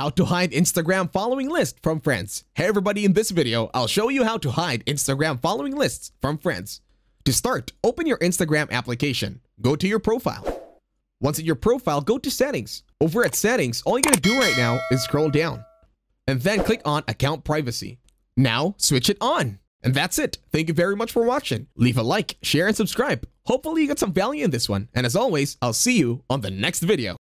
How to hide Instagram following list from friends. Hey everybody, in this video, I'll show you how to hide Instagram following lists from friends. To start, open your Instagram application. Go to your profile. Once in your profile, go to settings. Over at settings, all you gotta do right now is scroll down. And then click on account privacy. Now, switch it on. And that's it. Thank you very much for watching. Leave a like, share, and subscribe. Hopefully you got some value in this one. And as always, I'll see you on the next video.